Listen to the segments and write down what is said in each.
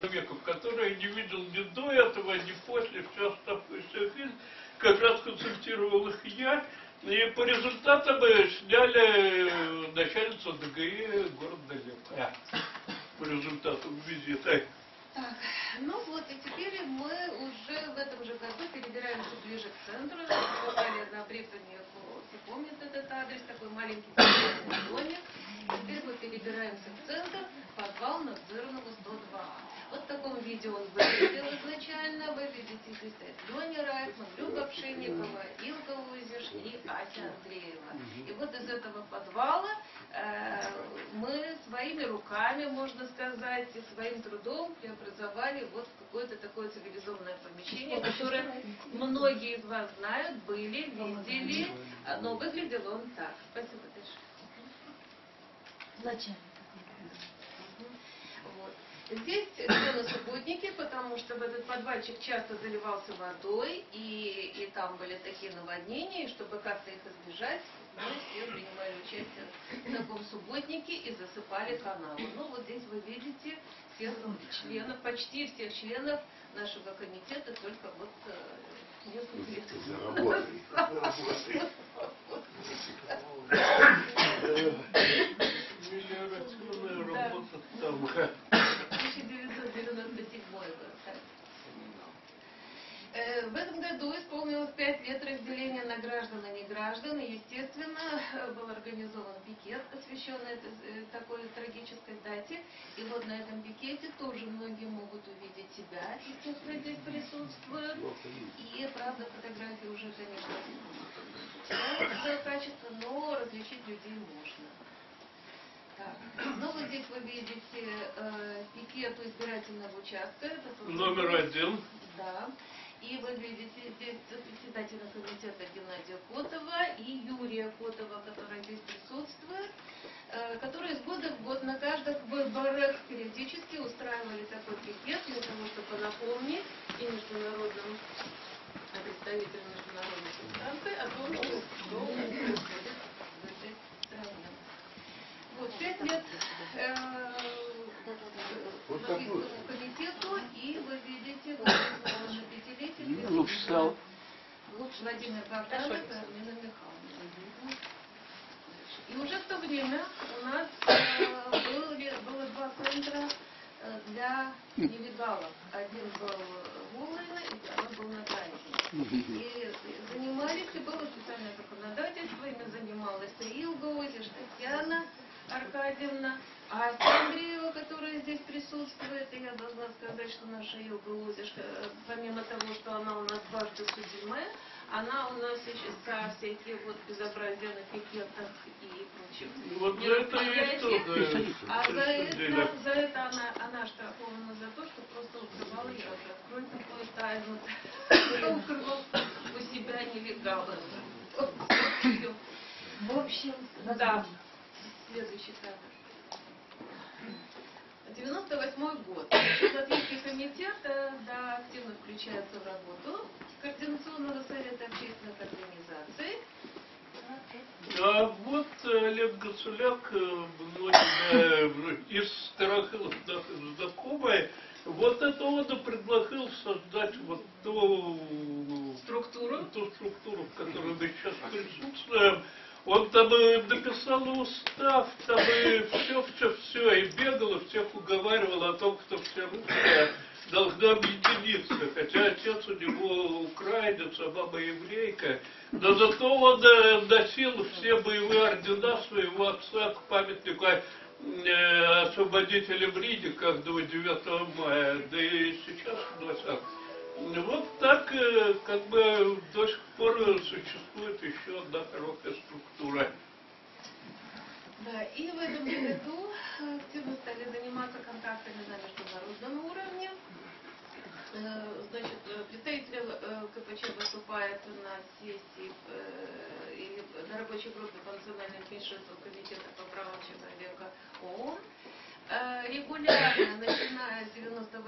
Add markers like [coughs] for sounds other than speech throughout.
человеков, которые не видел ни до этого, ни после, всю оставшуюся жизнь, как раз консультировал их я, и по результатам сняли э, начальницу ДГИ города Лепа. По результатам визита. Так, ну вот и теперь мы уже в этом же году перебираемся ближе к центру. Сказали на брифинге, все помнят этот адрес, такой маленький [coughs] домик. Теперь мы перебираемся в центр, подвал Надзирного 102. Вот в таком виде он выглядел изначально. Вы видите, здесь стоит Леня Райхман, Люба Пшенникова, Илка Лузиш и Ася Андреева. И вот из этого подвала э, мы своими руками, можно сказать, и своим трудом преобразовали вот какое-то такое цивилизованное помещение, которое многие из вас знают, были, видели, но выглядел он так. Спасибо, Таша. Зачем? Вот. Здесь субботники, потому что в этот подвальчик часто заливался водой, и, и там были такие наводнения, и чтобы как-то их избежать, мы все принимали участие в таком субботнике и засыпали каналы. Ну вот здесь вы видите всех членов, почти всех членов нашего комитета, только вот э, несколько лет. Заработали. [laughs] [laughs] [laughs] Мелиорационная Да. работа там. 1997 год. так. Э, В этом году исполнилось пять лет разделения на граждан и неграждан, и, естественно, э, был организован пикет, посвященный э, такой трагической дате. И вот на этом пикете тоже многие могут увидеть себя, естественно, здесь присутствуют. И, правда, фотографии уже, конечно, плохое качество, но различить людей можно. Так. Ну, вот здесь вы видите э, пикет избирательного участка. Это Номер один. Да. И вы видите здесь председателя комитета Геннадия Котова и Юрия Котова, который здесь присутствует, э, которые из года в год на каждых выборах периодически устраивали такой пикет для того, чтобы напомнить и международным представителям международных инстанций о том, что что происходит в этой стране. Вот, пять лет э, Вот Латвийскому вопрос. комитету, и вы видите, вот здесь наше пятилетие. Лучше стал. Лучше Владимир Богданов и Армина Михайловна. И уже в то время у нас э, были, было два центра э, для нелегалов. Один был в Улыне, и второй был на Тайге. И занимались, и было специальное законодательство, ими занималась и Илга Озиш, Татьяна Аркадьевна, Ася Андреева, которая здесь присутствует. И я должна сказать, что наша Илга Озиш, э, помимо того, что она у нас дважды судимая, она у нас еще за всякие вот безобразия на пикетах и прочих Вот за это и что, А за да. это, за это она, она штрафована за то, что просто укрывала, я уже открою такую тайну, что укрывал у себя нелегалы. В общем, Да. Следующий кадр. 98 год. Латвийский комитет э, да, активно включается в работу Координационного совета общественных организаций. А вот э, Олег э, многим э, из Старохилов знакомый, вот это он и предложил создать вот ту Структуру. ту структуру, в которой мы сейчас присутствуем. Там и написал устав, там и все, все, все, и бегал, и всех уговаривал о том, что все русские должны объединиться. Хотя отец у него украинец, а мама еврейка. Но зато он э, носил все боевые ордена своего отца к памятнику как до 9 мая, да и сейчас носят. Вот так э, как бы до сих пор существует еще одна хорошая структура. Да, и в этом году э, активно стали заниматься контактами на международном уровне. Э, Значит, э, представитель э, КПЧ выступает на сессии э, или на рабочей группе по национальным меньшинствам Комитета по правам человека ООН. Э, Регулярно,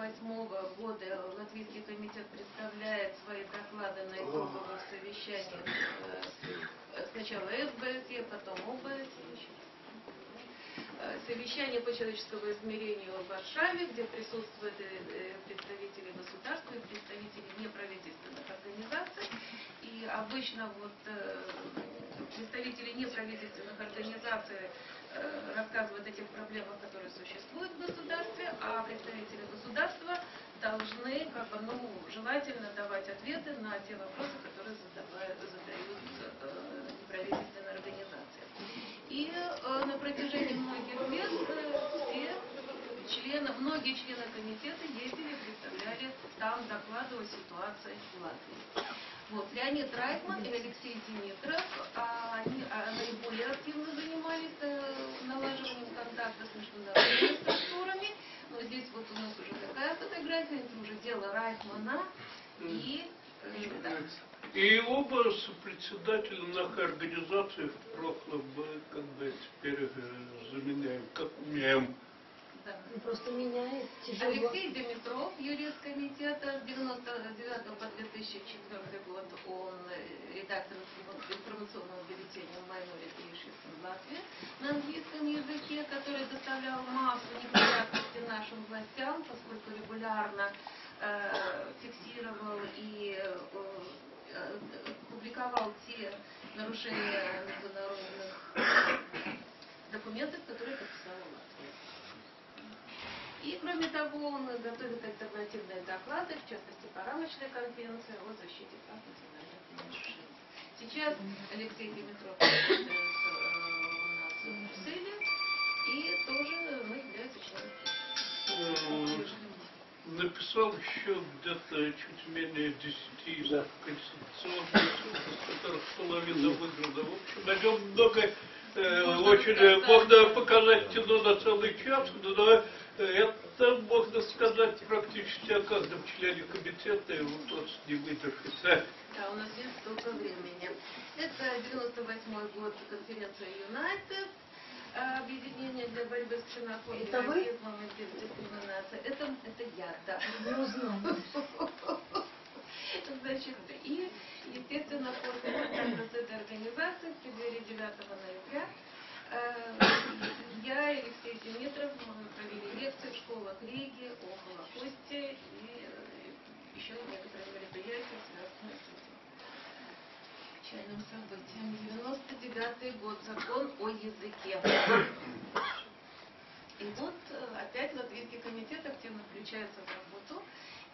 1998 года Латвийский комитет представляет свои доклады на итоговых совещаниях э, сначала СБСЕ, потом ОБСЕ. Э, совещание по человеческому измерению в Варшаве, где присутствуют э, представители государств и представители неправительственных организаций. И обычно вот представители неправительственных организаций э, рассказывают о тех проблемах, которые существуют в государстве, а представители государства должны, как бы, ну, желательно давать ответы на те вопросы, которые задают э, неправительственные организации. И э, на протяжении многих лет все члены, многие члены комитета ездили, представляли там доклады о ситуации в Латвии. Вот, Леонид Райкман и Алексей Димитров, а, они а, наиболее активно занимались э, налаживанием контакта с международными структурами. Но здесь вот у нас уже такая фотография, это уже дело Райкмана и э, да. И оба сопредседателя нашей организации в прошлом мы как бы теперь э, заменяем, как умеем. Да. Просто меняет тяжело. Алексей Димитров, юрист комитета с 99 по 2004 год, он э, редактор информационного бюллетеня Minority Issues in Latvia на английском языке, который доставлял массу неприятностей нашим властям, поскольку регулярно э, фиксировал и э, публиковал те нарушения международных документов, которые подписала Латвия. И кроме того, он готовит альтернативные доклады, в частности по рамочной конвенции о защите прав национальных меньшинств. Сейчас Алексей Димитров работает э, у нас в Брюсселе и тоже ну, является членом. Написал еще где-то чуть менее десяти конституционных суд, из которых половина выиграна. В общем, о нем много э, очень э, сказать, можно да. показать кино на целый час, но э, это можно сказать практически о каждом члене комитета, и вы просто не выдержите. Да, у нас нет столько времени. Это 98 год конференция United, э, объединение для борьбы с ксенофобией, Это вы? расизмом и дискриминацией. Это, это я, да. Не [laughs] Значит, и, естественно, после контакта с этой организацией в преддверии 9 ноября э, я и Алексей Димитров мы провели лекции в школах Риги о Холокосте и э, еще некоторые мероприятия, связанные с этим печальным событием. 99 год, закон о языке. И вот э, опять Латвийский комитет активно включается в работу.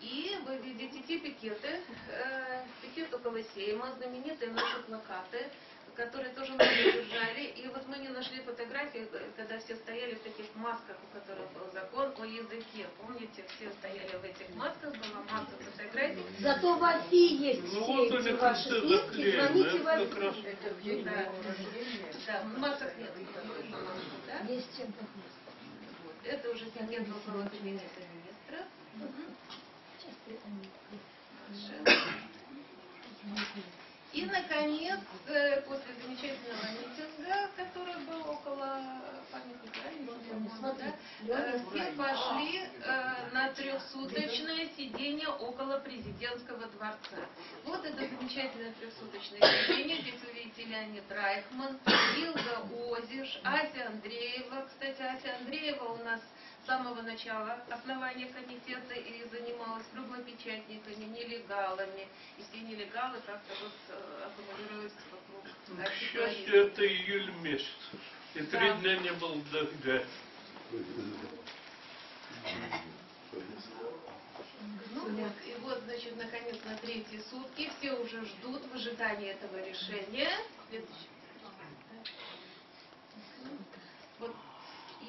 И вы видите те пикеты, э, пикет около Сейма, знаменитые наши плакаты, которые тоже мы держали. И вот мы не нашли фотографии, когда все стояли в таких масках, у которых был закон о языке. Помните, все стояли в этих масках, была масса фотографий. Зато в Афи есть Ну, все вот эти ваши снимки. Звоните в это. Афи. Да, да, в масках нет. Да? Есть чем похвастаться. Вот. Это уже пикет около кабинета. Сейчас это И, наконец, э, после замечательного митинга, который был около памятника, да, да, э, все пошли э, на трехсуточное сидение около президентского дворца. Вот это замечательное трехсуточное сидение. Здесь вы видите Леонид Райхман, Илга Озиш, Ася Андреева. Кстати, Ася Андреева у нас с самого начала основания комитета и занималась круглопечатниками, нелегалами. И все нелегалы как-то вот э, аккумулируются вокруг К Аси счастью, это июль месяц. И три Да. дня не было дождя. Ну вот, и вот, значит, наконец, на третьи сутки все уже ждут в ожидании этого решения. Следующий. Вот.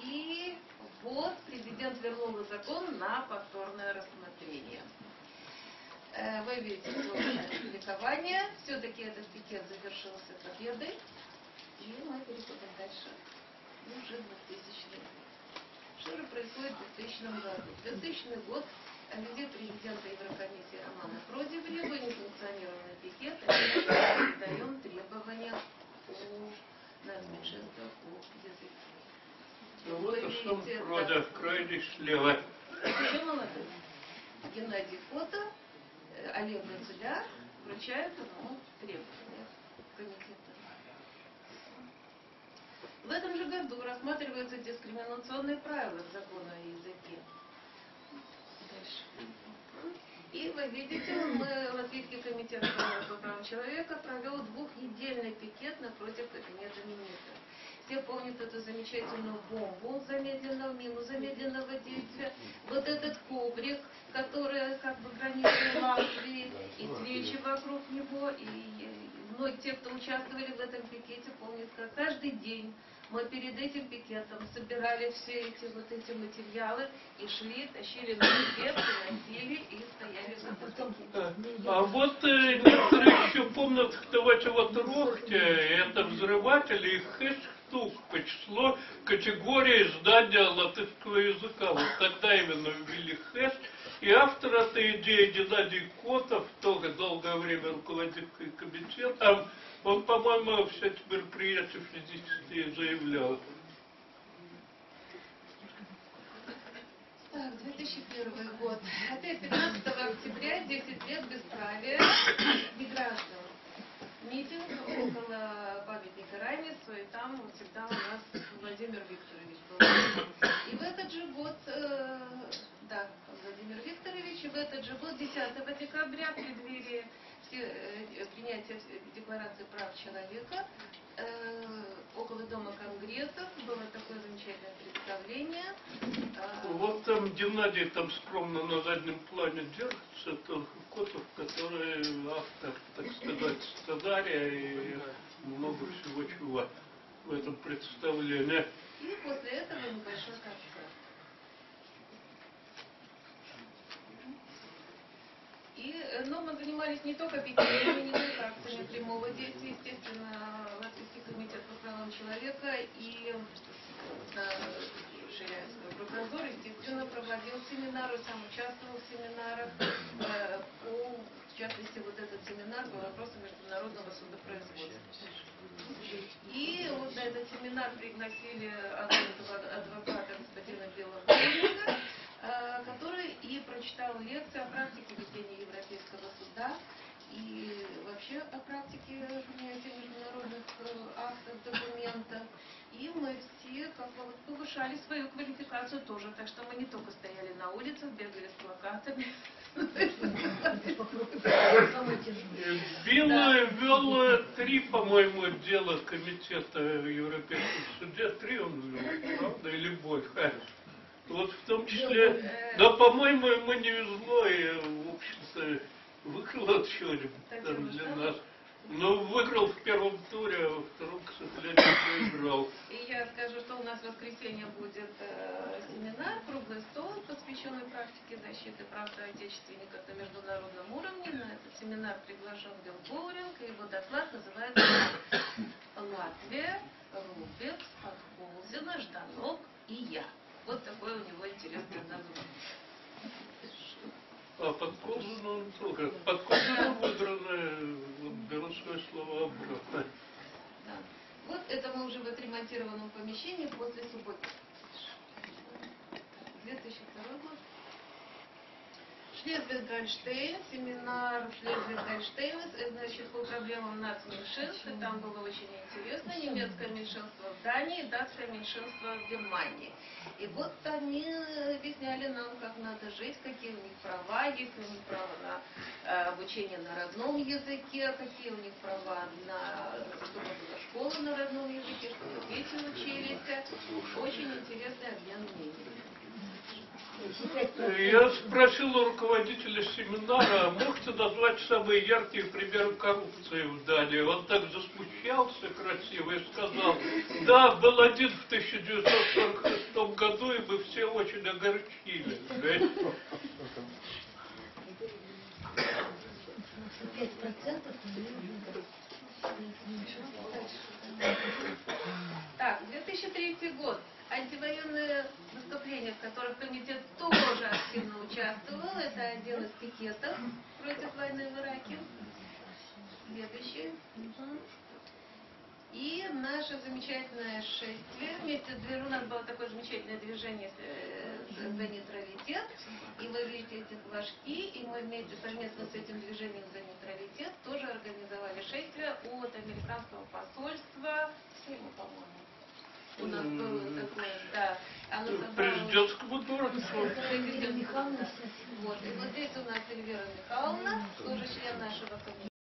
И вот президент вернул закон на повторное рассмотрение. Э, Вы видите ликование. Все-таки этот пикет завершился победой. И мы переходим дальше. Ну, уже 2000 год. Что же происходит в 2000 году? В 2000 год визит президента Еврокомиссии Романа Проди вынес санкционированный пикет, и мы передаем требования о нас меньшинствах о языке. Фродо, крайне слева. еще молодой. Геннадий Фото, э, Олег Гацуля вручают ему требования комитета. В этом же году рассматриваются дискриминационные правила закона о языке. Дальше. И вы видите, мы, Латвийский комитет по правам человека провел двухнедельный пикет напротив кабинета министра. Все помнят эту замечательную бомбу замедленного, мину замедленного действия. Вот этот коврик, который как бы гранирует Латвии, и свечи вокруг него. И, и многие те, кто участвовали в этом пикете, помнят, как каждый день мы перед этим пикетом собирали все эти вот эти материалы и шли, тащили на себе, приносили и стояли за Потом А вот э, некоторые еще помнят, что эти вот рохте, это взрыватели, их шесть штук по числу категории знания латышского языка. Вот тогда именно ввели шесть. И автор этой идеи Геннадий Котов, тоже долгое время руководитель комитетом, он, по-моему, все эти мероприятия физически заявлял. Так, 2001 год. Опять 15 октября, 10 лет бесправия и граждан. Митинг около памятника Ранецу, и там всегда у нас Владимир Викторович был. И в этот же год, э, да, Владимир Викторович, и в этот же год, 10 декабря, в преддверии э, принятия Декларации прав человека, э, около Дома Конгрессов было такое замечательное представление. Вот там Геннадий там скромно на заднем плане держится, это Котов, который автор, так сказать, сценария и много всего чего в этом представлении. И после этого небольшой концерт. И, э, но мы занимались не только только акциями прямого действия, естественно, Латвийский комитет по правам человека и э, Ширяевская прокуратура, естественно, проводил семинары, сам участвовал в семинарах э, по, в частности, вот этот семинар по вопросам международного судопроизводства. И вот на этот семинар пригласили адвоката господина Белого э, который и прочитал лекцию о практике ведения Европейского суда и вообще о практике принятия международных э, актов, документов. И мы все как бы повышали свою квалификацию тоже, так что мы не только стояли на улицах, бегали с плакатами. Самое тяжелое. Билл Да. вел э, три, по-моему, дела комитета в Европейском суде. Три он вел, правда, или больше? Вот в том числе, да, по-моему, ему не везло, и, в общем-то, выиграл от чего-нибудь там ну для нас. Но выиграл в первом туре, а во втором, к сожалению, не выиграл. И я скажу, что у нас в воскресенье будет э, семинар, круглый стол, посвященный практике защиты прав соотечественников на международном уровне. На этот семинар приглашен Билл Боуринг, и его доклад называется «Латвия, Рубик, Подползина, Жданок и я». Вот такое у него интересное название. А под Тоже. Под беру свои слова обратно. Да. Вот это мы уже в отремонтированном помещении после субботы. 2002 год. Шлезвиг-Гольштейн, семинар Шлезвиг-Гольштейн, э, значит, по проблемам и там было очень интересно, немецкое меньшинство в Дании, датское меньшинство в Германии. И вот они объясняли нам, как надо жить, какие у них права, есть у них право на э, обучение на родном языке, какие у них права на чтобы была школа на родном языке, чтобы дети учились. Очень интересный обмен мнениями. Я спросил у руководителя семинара, можете назвать самые яркие примеры коррупции в Дании? Он так засмущался красиво и сказал, да, был один в 1946 году, и мы все очень огорчились. да». Пять процентов, Так, 2003 год. Антивоенные выступления, в которых комитет тоже активно участвовал. Это один из пикетов против войны в Ираке. Следующий. И наше замечательное шествие. Вместе с две- у нас было такое замечательное движение э, за нейтралитет. И вы видите эти флажки. И мы вместе совместно с этим движением за нейтралитет тоже организовали шествие от американского посольства. Все ему, по-моему у нас было такое, да. Она Приждетскому дворцу. Вот, и вот здесь у нас Эльвира Михайловна, тоже член нашего комитета.